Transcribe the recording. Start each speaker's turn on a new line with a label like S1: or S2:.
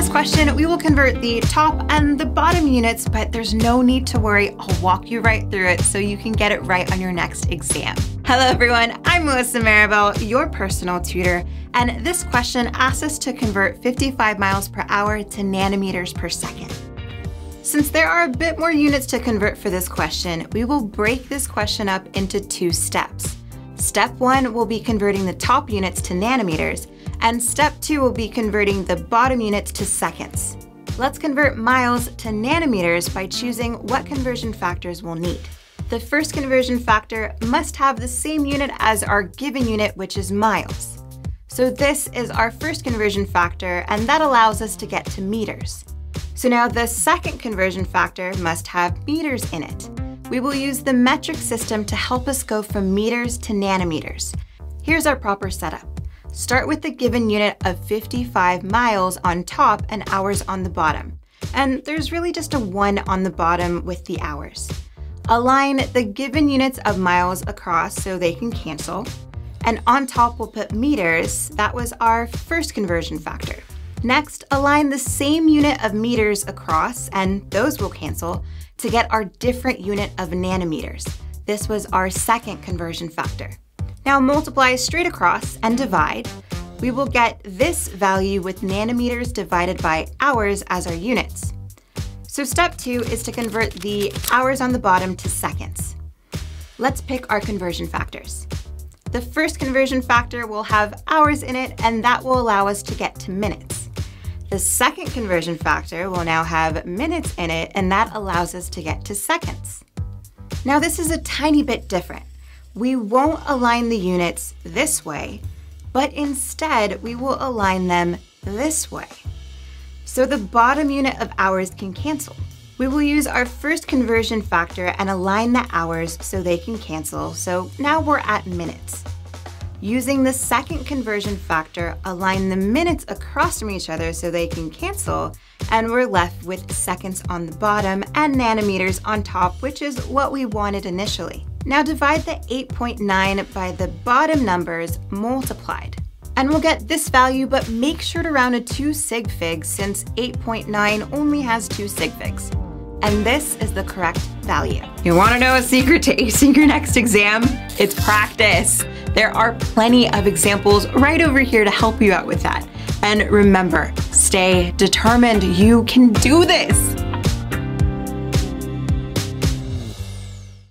S1: this question, we will convert the top and the bottom units, but there's no need to worry. I'll walk you right through it so you can get it right on your next exam. Hello everyone, I'm Melissa Maribel, your personal tutor, and this question asks us to convert 55 miles per hour to nanometers per second. Since there are a bit more units to convert for this question, we will break this question up into two steps. Step one will be converting the top units to nanometers, and step two will be converting the bottom units to seconds. Let's convert miles to nanometers by choosing what conversion factors we'll need. The first conversion factor must have the same unit as our given unit, which is miles. So this is our first conversion factor, and that allows us to get to meters. So now the second conversion factor must have meters in it. We will use the metric system to help us go from meters to nanometers. Here's our proper setup. Start with the given unit of 55 miles on top and hours on the bottom. And there's really just a 1 on the bottom with the hours. Align the given units of miles across so they can cancel. And on top we'll put meters, that was our first conversion factor. Next, align the same unit of meters across, and those will cancel, to get our different unit of nanometers. This was our second conversion factor. Now multiply straight across and divide. We will get this value with nanometers divided by hours as our units. So step two is to convert the hours on the bottom to seconds. Let's pick our conversion factors. The first conversion factor will have hours in it, and that will allow us to get to minutes. The second conversion factor will now have minutes in it, and that allows us to get to seconds. Now this is a tiny bit different we won't align the units this way, but instead we will align them this way. So the bottom unit of hours can cancel. We will use our first conversion factor and align the hours so they can cancel, so now we're at minutes. Using the second conversion factor, align the minutes across from each other so they can cancel, and we're left with seconds on the bottom and nanometers on top, which is what we wanted initially. Now divide the 8.9 by the bottom numbers multiplied. And we'll get this value, but make sure to round to two sig figs since 8.9 only has two sig figs. And this is the correct value. You wanna know a secret to acing your next exam? It's practice. There are plenty of examples right over here to help you out with that. And remember, stay determined. You can do this.